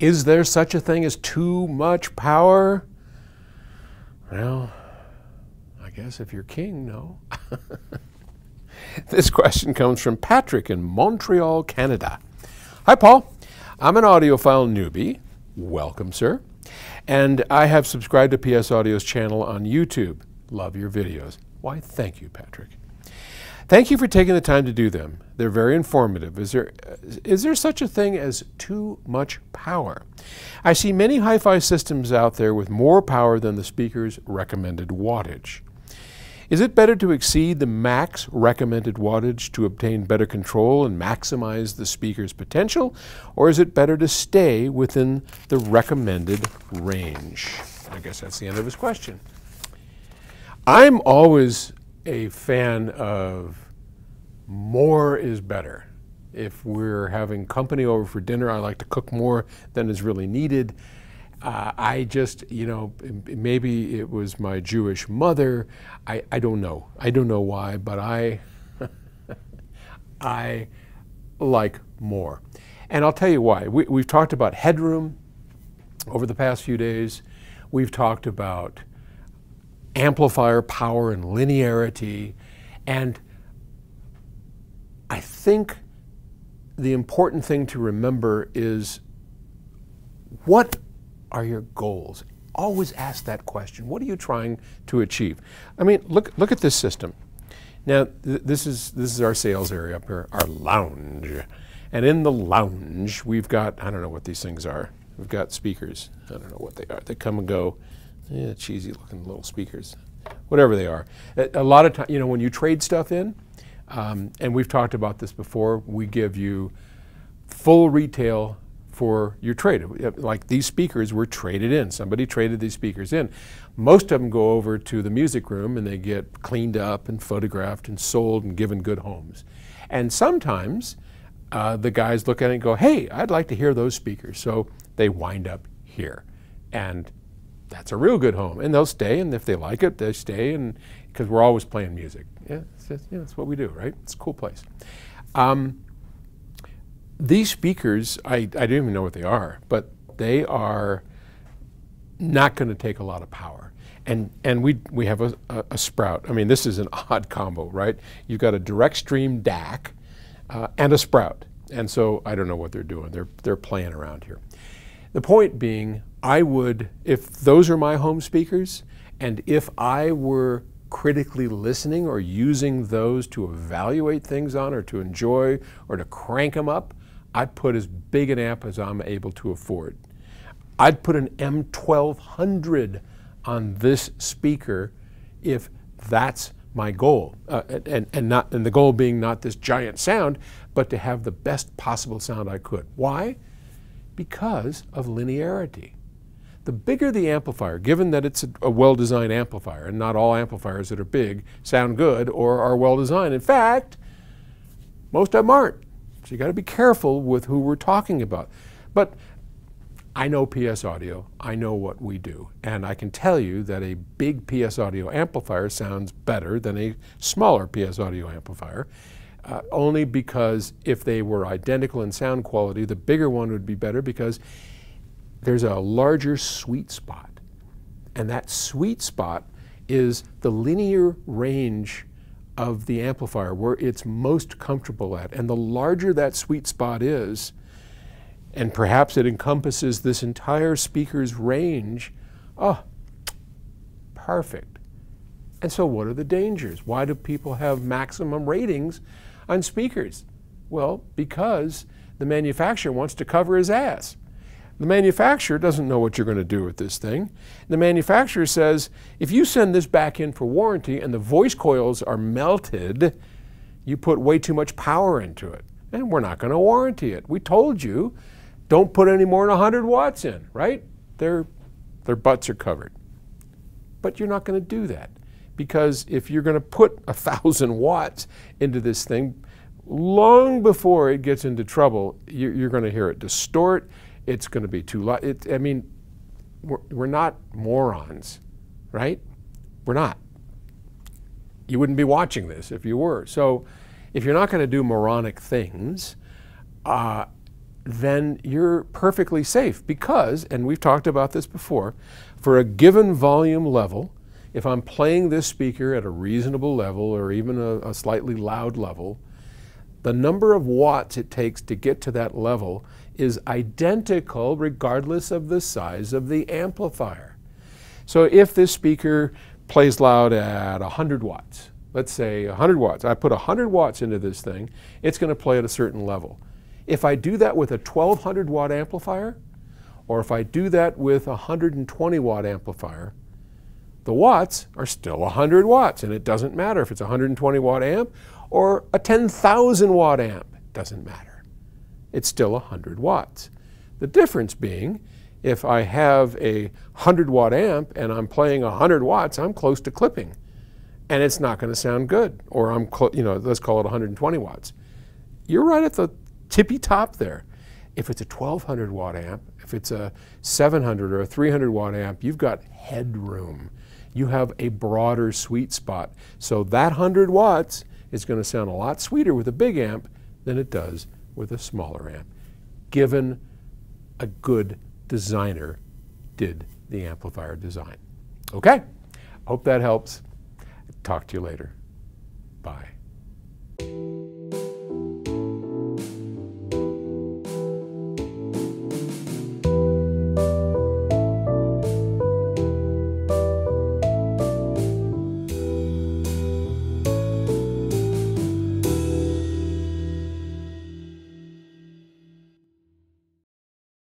Is there such a thing as too much power? Well, I guess if you're king, no. this question comes from Patrick in Montreal, Canada. Hi, Paul. I'm an audiophile newbie. Welcome, sir. And I have subscribed to PS Audio's channel on YouTube. Love your videos. Why, thank you, Patrick. Thank you for taking the time to do them. They're very informative. Is there, is there such a thing as too much power? I see many hi-fi systems out there with more power than the speaker's recommended wattage. Is it better to exceed the max recommended wattage to obtain better control and maximize the speaker's potential, or is it better to stay within the recommended range? I guess that's the end of his question. I'm always a fan of more is better. If we're having company over for dinner, I like to cook more than is really needed. Uh, I just, you know, maybe it was my Jewish mother. I, I don't know. I don't know why, but I, I like more. And I'll tell you why. We, we've talked about headroom over the past few days. We've talked about amplifier power and linearity. And I think the important thing to remember is what are your goals? Always ask that question. What are you trying to achieve? I mean, look, look at this system. Now, th this, is, this is our sales area up here, our lounge. And in the lounge, we've got, I don't know what these things are. We've got speakers. I don't know what they are. They come and go. Yeah, cheesy looking little speakers. Whatever they are. A, a lot of times, you know, when you trade stuff in, um, and we've talked about this before, we give you full retail for your trade. Like these speakers were traded in. Somebody traded these speakers in. Most of them go over to the music room and they get cleaned up and photographed and sold and given good homes. And sometimes uh, the guys look at it and go, hey, I'd like to hear those speakers. So they wind up here. And that's a real good home. And they'll stay, and if they like it, they stay, and because we're always playing music. Yeah, just, yeah, that's what we do, right? It's a cool place. Um, these speakers, I, I don't even know what they are, but they are not going to take a lot of power. And, and we, we have a, a, a, sprout. I mean, this is an odd combo, right? You've got a DirectStream DAC uh, and a sprout. And so I don't know what they're doing. They're, they're playing around here. The point being, I would, if those are my home speakers, and if I were critically listening or using those to evaluate things on or to enjoy or to crank them up, I'd put as big an amp as I'm able to afford. I'd put an M1200 on this speaker if that's my goal. Uh, and, and, not, and the goal being not this giant sound, but to have the best possible sound I could. Why? Because of linearity. The bigger the amplifier, given that it's a, a well-designed amplifier, and not all amplifiers that are big sound good or are well-designed. In fact, most of them aren't. So you got to be careful with who we're talking about. But I know PS Audio, I know what we do, and I can tell you that a big PS Audio amplifier sounds better than a smaller PS Audio amplifier, uh, only because if they were identical in sound quality, the bigger one would be better because there's a larger sweet spot. And that sweet spot is the linear range of the amplifier where it's most comfortable at. And the larger that sweet spot is, and perhaps it encompasses this entire speaker's range, oh, perfect. And so what are the dangers? Why do people have maximum ratings on speakers? Well, because the manufacturer wants to cover his ass. The manufacturer doesn't know what you're going to do with this thing. The manufacturer says, if you send this back in for warranty and the voice coils are melted, you put way too much power into it. And we're not going to warranty it. We told you, don't put any more than 100 watts in, right? Their, their butts are covered. But you're not going to do that. Because if you're going to put a 1,000 watts into this thing, long before it gets into trouble, you're going to hear it distort it's going to be too loud. I mean, we're, we're not morons, right? We're not. You wouldn't be watching this if you were. So if you're not going to do moronic things, uh, then you're perfectly safe because, and we've talked about this before, for a given volume level, if I'm playing this speaker at a reasonable level or even a, a, slightly loud level, the number of watts it takes to get to that level is identical regardless of the size of the amplifier. So if this speaker plays loud at 100 watts, let's say 100 watts, I put 100 watts into this thing, it's going to play at a certain level. If I do that with a 1200 watt amplifier, or if I do that with a 120 watt amplifier, the watts are still 100 watts, and it doesn't matter if it's a 120 watt amp or a 10,000 watt amp. It doesn't matter. It's still 100 watts. The difference being, if I have a 100 watt amp and I'm playing 100 watts, I'm close to clipping, and it's not going to sound good. Or I'm, you know, let's call it 120 watts. You're right at the tippy top there. If it's a 1200 watt amp, if it's a 700 or a 300 watt amp, you've got headroom. You have a broader sweet spot. So that 100 watts is going to sound a lot sweeter with a big amp than it does with a smaller amp, given a good designer did the amplifier design. Okay, hope that helps. Talk to you later. Bye.